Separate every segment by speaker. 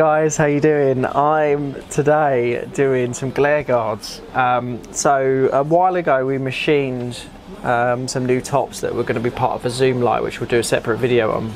Speaker 1: guys, how you doing? I'm today doing some glare guards. Um, so a while ago we machined um, some new tops that were going to be part of a zoom light, which we'll do a separate video on.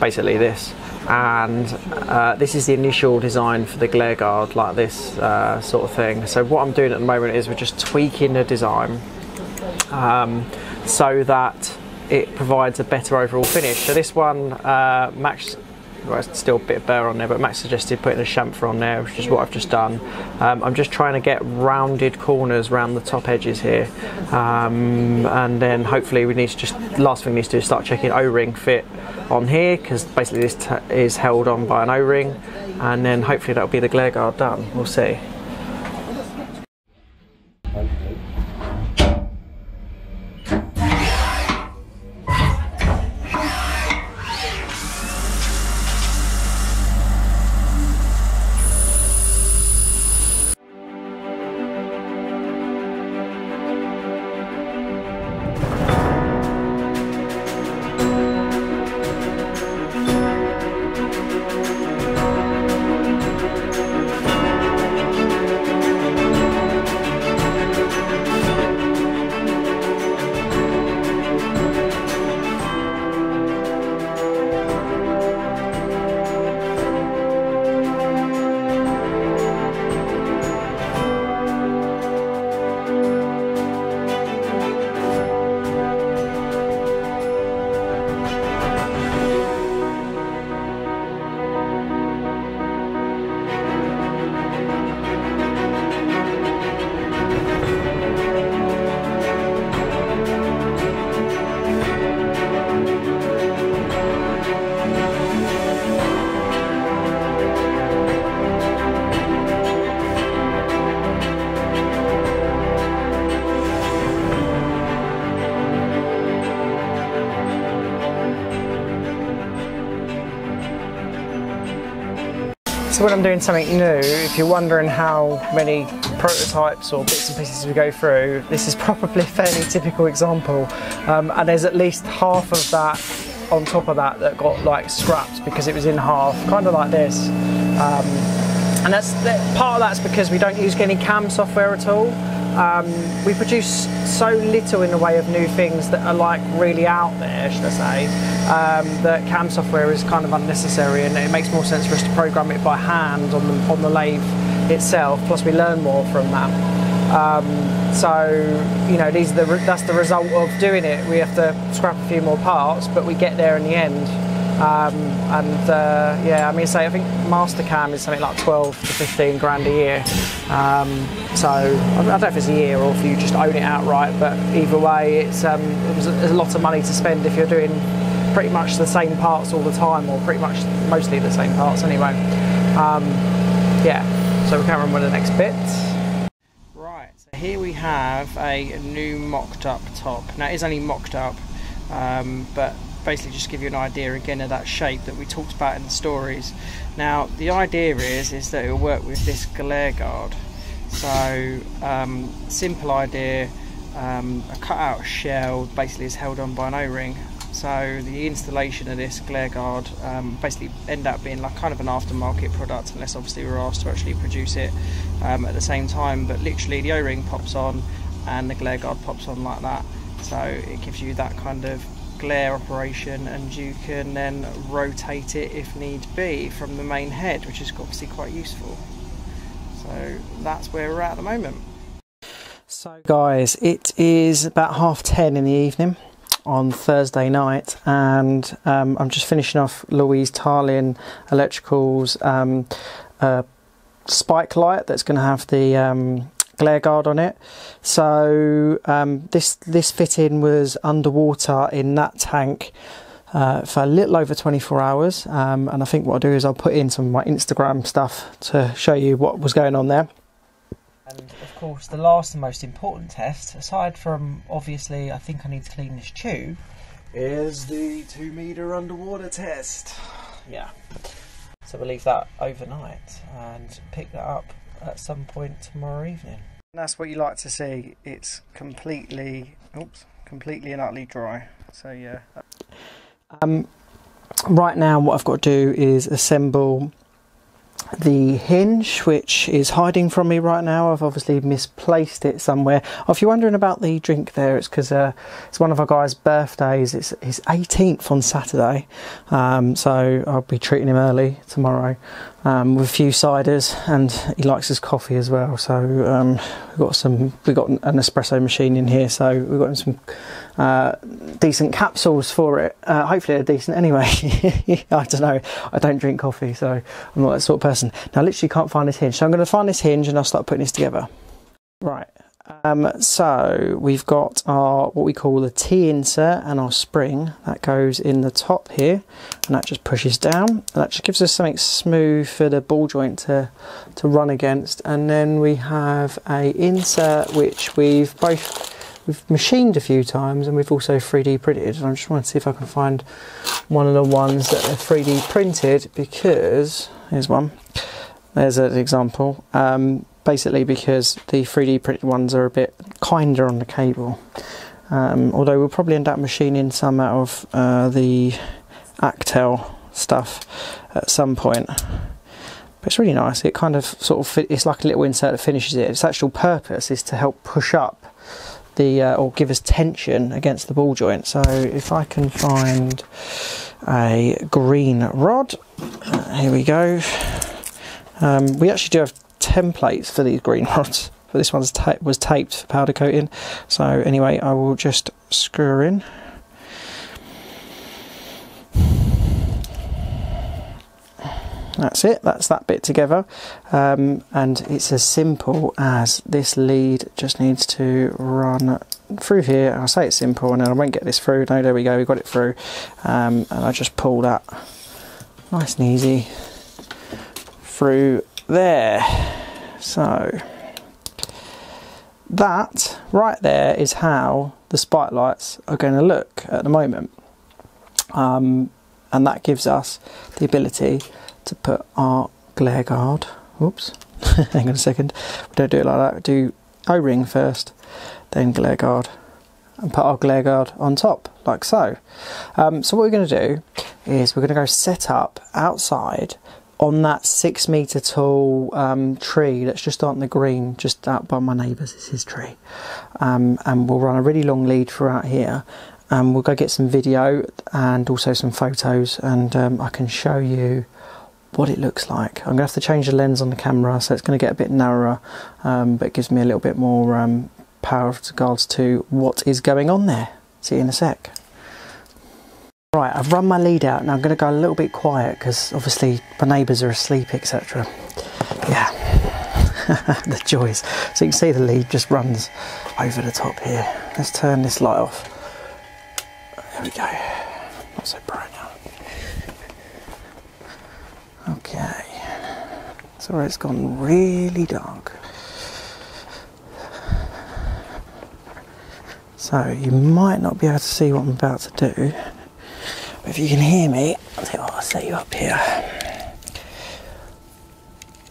Speaker 1: Basically this, and uh, this is the initial design for the glare guard, like this uh, sort of thing. So what I'm doing at the moment is we're just tweaking the design um, so that it provides a better overall finish. So this one, uh, well, it's still a bit of burr on there, but Max suggested putting a chamfer on there, which is what I've just done. Um, I'm just trying to get rounded corners around the top edges here, um, and then hopefully we need to just last thing we need to do is start checking O-ring fit on here because basically this is held on by an O-ring, and then hopefully that'll be the glare guard done. We'll see. So when I'm doing something new, if you're wondering how many prototypes or bits and pieces we go through, this is probably a fairly typical example. Um, and there's at least half of that on top of that that got like scrapped because it was in half, kind of like this. Um, and that's part of that's because we don't use any cam software at all. Um, we produce so little in the way of new things that are like really out there, should I say, um, that CAM software is kind of unnecessary and it makes more sense for us to program it by hand on the, on the lathe itself, plus we learn more from that. Um, so, you know, these are the, that's the result of doing it. We have to scrap a few more parts, but we get there in the end. Um, and uh, yeah, I mean, say I think Mastercam is something like 12 to 15 grand a year. Um, so I don't know if it's a year or if you just own it outright, but either way, it's, um, it's a lot of money to spend if you're doing pretty much the same parts all the time, or pretty much mostly the same parts anyway. Um, yeah, so we can run with the next bit. Right, so here we have a new mocked up top. Now it is only mocked up, um, but basically just give you an idea again of that shape that we talked about in the stories. Now the idea is is that it will work with this glare guard. So um, simple idea, um, a cut out shell basically is held on by an O-ring. So the installation of this glare guard um, basically end up being like kind of an aftermarket product unless obviously we're asked to actually produce it um, at the same time. But literally the O-ring pops on and the glare guard pops on like that. So it gives you that kind of glare operation and you can then rotate it if need be from the main head which is obviously quite useful so that's where we're at at the moment so guys it is about half ten in the evening on Thursday night and um, I'm just finishing off Louise Tarling Electricals um, uh, spike light that's going to have the um, glare guard on it. So um, this this fitting was underwater in that tank uh, for a little over 24 hours, um, and I think what I'll do is I'll put in some of my Instagram stuff to show you what was going on there. And of course, the last and most important test, aside from obviously, I think I need to clean this tube, is the two meter underwater test. Yeah. So we'll leave that overnight and pick that up at some point tomorrow evening. And that's what you like to see. It's completely, oops, completely and utterly dry. So yeah. Um, right now, what I've got to do is assemble the hinge which is hiding from me right now. I've obviously misplaced it somewhere. Oh, if you're wondering about the drink there it's because uh, it's one of our guys birthdays. It's his 18th on Saturday. Um, so I'll be treating him early tomorrow um, with a few ciders and he likes his coffee as well. So um, we've got some we've got an espresso machine in here so we've got him some uh, decent capsules for it. Uh, hopefully, they're decent anyway. I don't know. I don't drink coffee, so I'm not that sort of person. Now, I literally can't find this hinge, so I'm going to find this hinge and I'll start putting this together. Right. Um, so we've got our what we call the T insert and our spring that goes in the top here, and that just pushes down. And that just gives us something smooth for the ball joint to to run against. And then we have a insert which we've both we've machined a few times and we've also 3D printed. And I'm just trying to see if I can find one of the ones that are 3D printed because here's one. There's an example. Um, basically, because the 3D printed ones are a bit kinder on the cable. Um, although we'll probably end up machining some out of uh, the acetal stuff at some point. But it's really nice. It kind of sort of it's like a little insert that finishes it. Its actual purpose is to help push up the uh, or give us tension against the ball joint. So if I can find a green rod, uh, here we go. Um, we actually do have templates for these green rods. But this one ta was taped for powder coating. So anyway, I will just screw in. That's it that's that bit together. Um, and it's as simple as this lead just needs to run through here. I'll say it's simple and I won't get this through. No there we go we got it through. Um, and I just pull that nice and easy through there. So that right there is how the spotlights are going to look at the moment. Um, and that gives us the ability to put our glare guard. Oops, hang on a second. We don't do it like that. We do O-ring first, then glare guard, and put our glare guard on top, like so. Um, so what we're going to do is we're going to go set up outside on that six meter tall um, tree that's just on the green, just out by my neighbour's. It's his tree, um, and we'll run a really long lead throughout here. And we'll go get some video and also some photos, and um, I can show you what it looks like. I'm going to have to change the lens on the camera so it's going to get a bit narrower um, but it gives me a little bit more um, power with regards to what is going on there. See you in a sec. Right, I've run my lead out now I'm going to go a little bit quiet because obviously my neighbours are asleep etc. Yeah, the joys. So you can see the lead just runs over the top here. Let's turn this light off. There we go. Not so bright. Okay, so it's gone really dark. So you might not be able to see what I'm about to do, but if you can hear me, I'll, set you up here.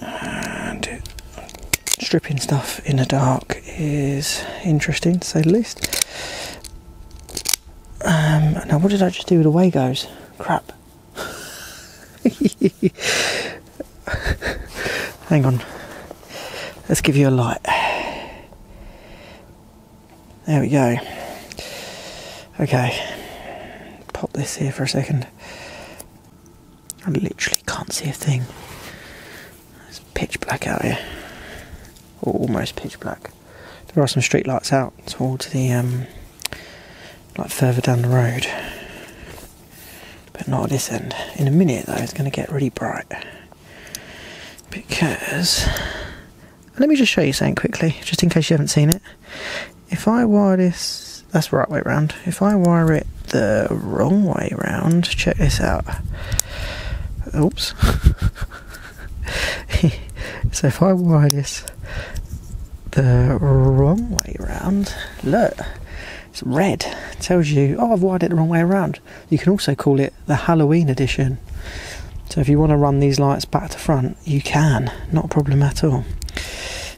Speaker 1: And stripping stuff in the dark is interesting to say the least. Um, now, what did I just do with the Wagos? Crap. Hang on. Let's give you a light. There we go. Okay. Pop this here for a second. I literally can't see a thing. It's pitch black out here. Or almost pitch black. There are some street lights out towards the um like further down the road but not this end. In a minute though, it's going to get really bright because let me just show you something quickly, just in case you haven't seen it. If I wire this, that's the right way around. If I wire it the wrong way around, check this out. Oops. so if I wire this the wrong way around, look, it's red. It tells you, oh, I've wired it the wrong way around. You can also call it the Halloween edition. So if you want to run these lights back to front, you can. Not a problem at all.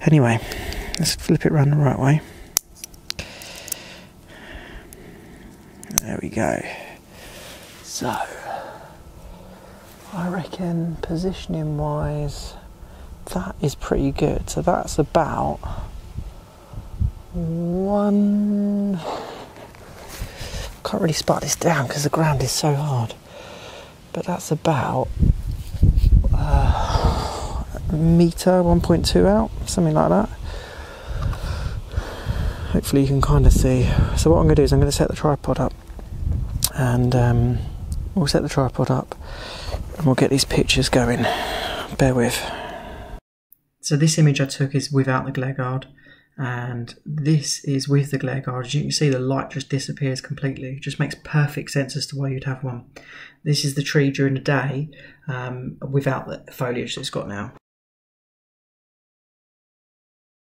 Speaker 1: Anyway, let's flip it around the right way. There we go. So, I reckon positioning wise, that is pretty good. So that's about one. Can't really spot this down because the ground is so hard, but that's about uh, a meter, 1.2 out, something like that. Hopefully, you can kind of see. So, what I'm going to do is I'm going to set the tripod up and um, we'll set the tripod up and we'll get these pictures going. Bear with. So this image I took is without the glare guard and this is with the glare guard. As you can see the light just disappears completely. It just makes perfect sense as to why you'd have one. This is the tree during the day um, without the foliage that it's got now.